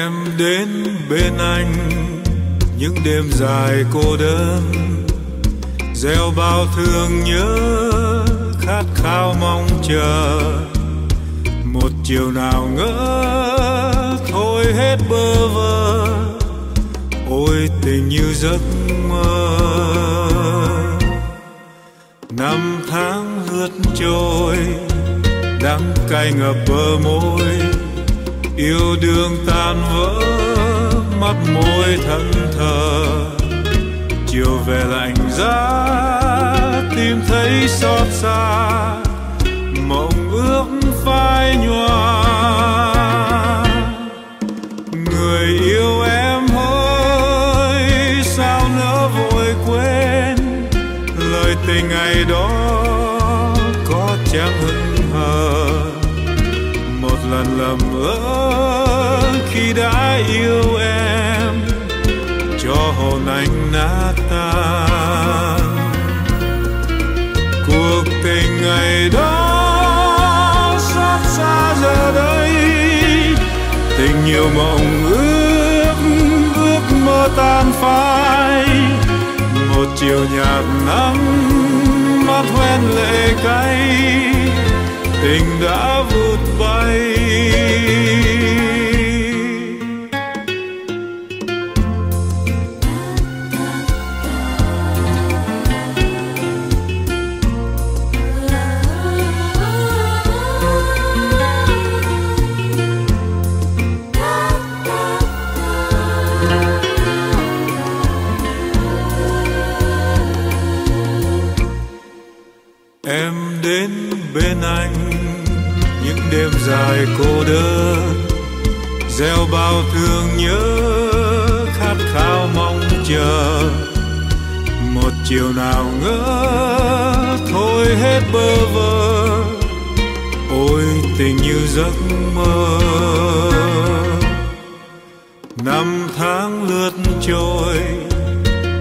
em đến bên anh. Những đêm dài cô đơn, gieo bao thương nhớ, khát khao mong chờ. Một chiều nào ngỡ, thôi hết bơ vơ. Ôi, tình như giấc mơ. Năm tháng lướt trôi, đắng cay ngập bờ môi yêu đương tan vỡ, mắt môi thân thờ. Chiều về lạnh giá, tìm thấy xót xa. Mộng ước phai nhòa. Người yêu em ơi, sao nỡ vội quên? Lời tình ngày đó có chẳng hứng một lầm lỡ khi đã yêu em, cho hồn anh nát tan. Cuộc tình ngày đó xót xa giờ đây, tình nhiều mộng ước ước mơ tan phai. Một chiều nhạt nắng, mắt hoen lệ cay tình đã vụt bay. Đêm dài cô đơn, gieo bao thương nhớ, khát khao mong chờ. Một chiều nào ngỡ, thôi hết bơ vơ, ôi tình như giấc mơ. Năm tháng lướt trôi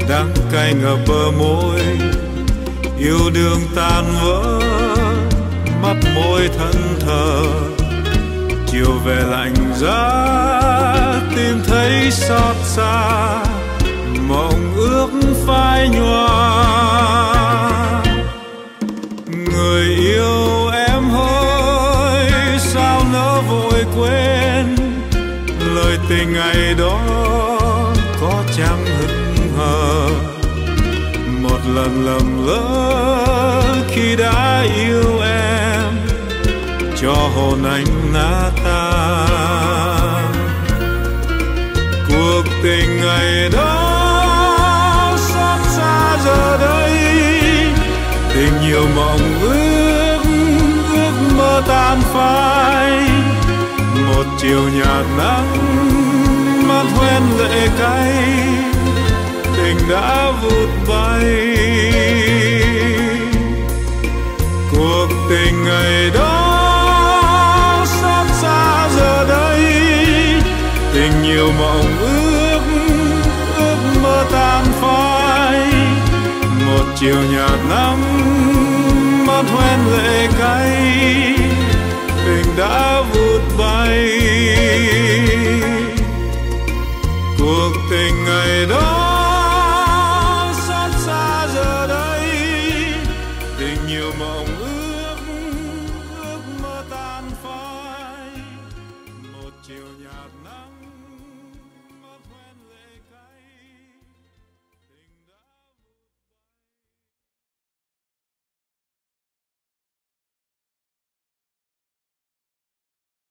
đắng cay ngập bờ môi, yêu đương tan vỡ thân thờ. Chiều về lạnh giá, tìm thấy xót xa, mộng ước phai nhòa. Người yêu em ơi, sao nỡ vội quên? Lời tình ngày đó có chăng hững hờ? Một lần lầm lỡ khi đã yêu cho hồn anh nát tan cuộc tình ngày đó xót xa giờ đây. Tình nhiều mộng ước ước mơ tan phai. Một chiều nhạt nắng mắt hoen lệ cay. Tình đã vụt bay. Nhiều mộng ước ước mơ tan phai. Một chiều nhạt nắng mắt hoen lệ cay, tình đã vụt bay. Cuộc